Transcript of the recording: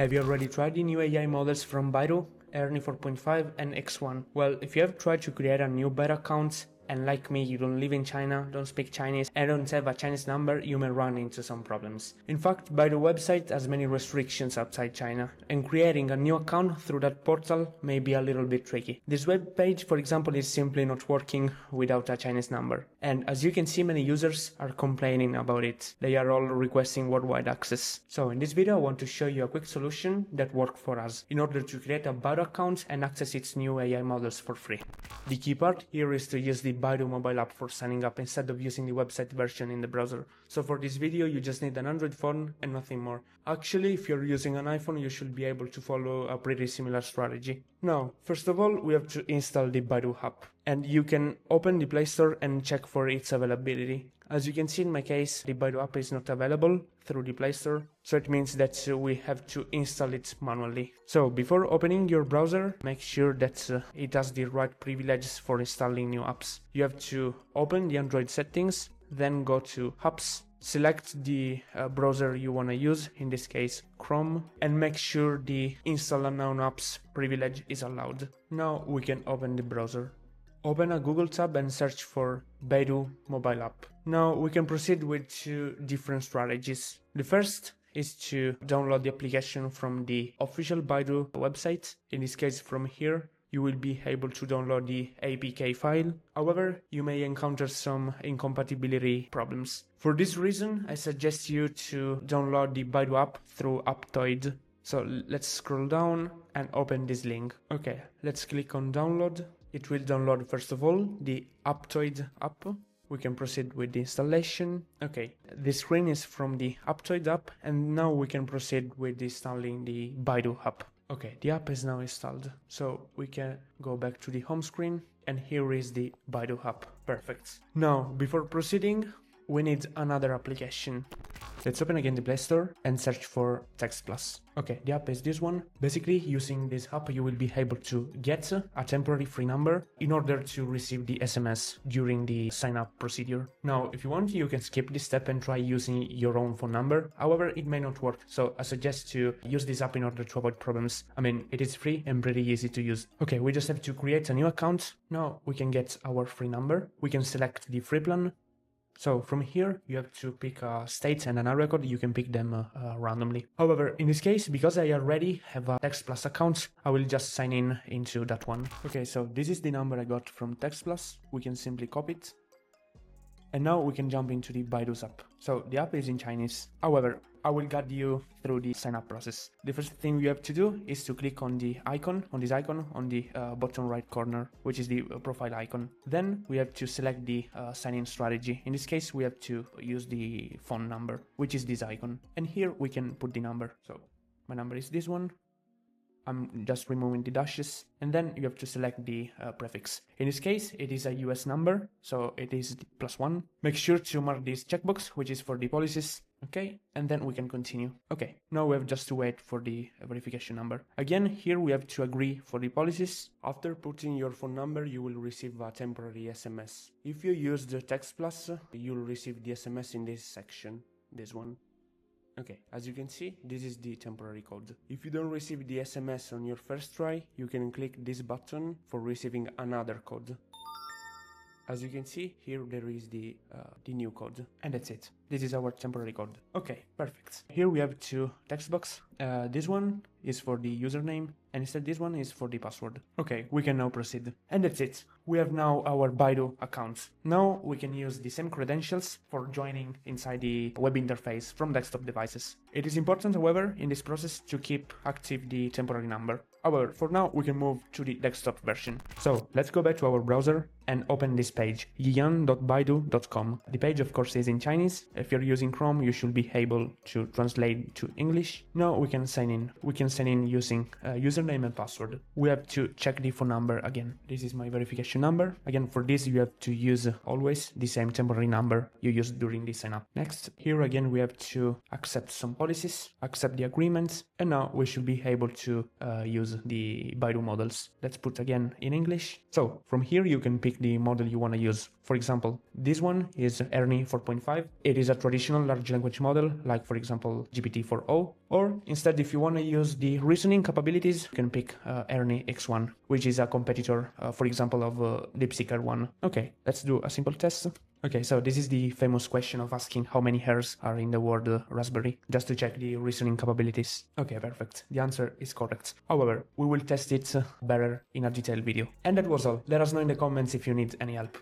Have you already tried the new AI models from Baidu? Ernie 4.5 and X1. Well, if you have tried to create a new Baidu account and like me, you don't live in China, don't speak Chinese, and don't have a Chinese number, you may run into some problems. In fact, Baidu website has many restrictions outside China, and creating a new account through that portal may be a little bit tricky. This web page, for example, is simply not working without a Chinese number. And as you can see, many users are complaining about it. They are all requesting worldwide access. So in this video, I want to show you a quick solution that worked for us in order to create a Baidu account and access its new AI models for free. The key part here is to use the Baidu mobile app for signing up instead of using the website version in the browser. So for this video, you just need an Android phone and nothing more. Actually, if you're using an iPhone, you should be able to follow a pretty similar strategy. Now, first of all, we have to install the Baidu app and you can open the Play Store and check for its availability. As you can see in my case, the Baidu app is not available through the Play Store, so it means that we have to install it manually. So before opening your browser, make sure that uh, it has the right privileges for installing new apps. You have to open the Android settings, then go to apps, select the uh, browser you want to use, in this case Chrome, and make sure the install unknown apps privilege is allowed. Now we can open the browser. Open a Google tab and search for Baidu mobile app. Now we can proceed with two different strategies. The first is to download the application from the official Baidu website. In this case from here you will be able to download the APK file. However, you may encounter some incompatibility problems. For this reason, I suggest you to download the Baidu app through Aptoide. So let's scroll down and open this link. Okay, let's click on download it will download first of all the Aptoide app. We can proceed with the installation. Okay, the screen is from the Aptoide app and now we can proceed with installing the Baidu app. Okay, the app is now installed. So we can go back to the home screen and here is the Baidu app. Perfect. Now, before proceeding, we need another application. Let's open again the Play Store and search for Text Plus. Okay, the app is this one. Basically, using this app, you will be able to get a temporary free number in order to receive the SMS during the sign up procedure. Now, if you want, you can skip this step and try using your own phone number. However, it may not work, so I suggest to use this app in order to avoid problems. I mean, it is free and pretty easy to use. Okay, we just have to create a new account. Now we can get our free number. We can select the free plan so from here, you have to pick a state and an area code. You can pick them uh, uh, randomly. However, in this case, because I already have a Text Plus account, I will just sign in into that one. Okay, so this is the number I got from Text Plus. We can simply copy it and now we can jump into the Baidu's app. So the app is in Chinese. However, I will guide you through the sign up process. The first thing you have to do is to click on the icon, on this icon on the uh, bottom right corner, which is the uh, profile icon. Then we have to select the uh, sign in strategy. In this case, we have to use the phone number, which is this icon. And here we can put the number. So my number is this one. I'm just removing the dashes and then you have to select the uh, prefix. In this case, it is a US number, so it is plus one. Make sure to mark this checkbox, which is for the policies. Okay, and then we can continue. Okay, now we have just to wait for the verification number. Again, here we have to agree for the policies. After putting your phone number, you will receive a temporary SMS. If you use the text plus, you'll receive the SMS in this section, this one. Okay, as you can see, this is the temporary code. If you don't receive the SMS on your first try, you can click this button for receiving another code. As you can see, here there is the, uh, the new code. And that's it. This is our temporary code. Okay, perfect. Here we have two text box. Uh, this one is for the username and instead this one is for the password. Okay, we can now proceed. And that's it. We have now our Baidu account. Now we can use the same credentials for joining inside the web interface from desktop devices. It is important, however, in this process to keep active the temporary number. However, for now we can move to the desktop version. So let's go back to our browser and open this page, yiyan.baidu.com. The page of course is in Chinese. If you're using Chrome, you should be able to translate to English. Now we can sign in. We can sign in using uh, username and password. We have to check the phone number again. This is my verification number. Again, for this you have to use always the same temporary number you used during the sign up. Next, here again we have to accept some policies, accept the agreements, and now we should be able to uh, use the Baidu models. Let's put again in English. So from here you can pick the model you want to use. For example, this one is Ernie 4.5. It is a traditional large language model, like for example GPT-4o. Or instead, if you want to use the reasoning capabilities, you can pick uh, Ernie X1, which is a competitor, uh, for example, of uh, DeepSeek R1. Okay, let's do a simple test. Okay, so this is the famous question of asking how many hairs are in the word raspberry, just to check the reasoning capabilities. Okay, perfect. The answer is correct. However, we will test it uh, better in a detailed video. And that was all. Let us know in the comments if you need any help.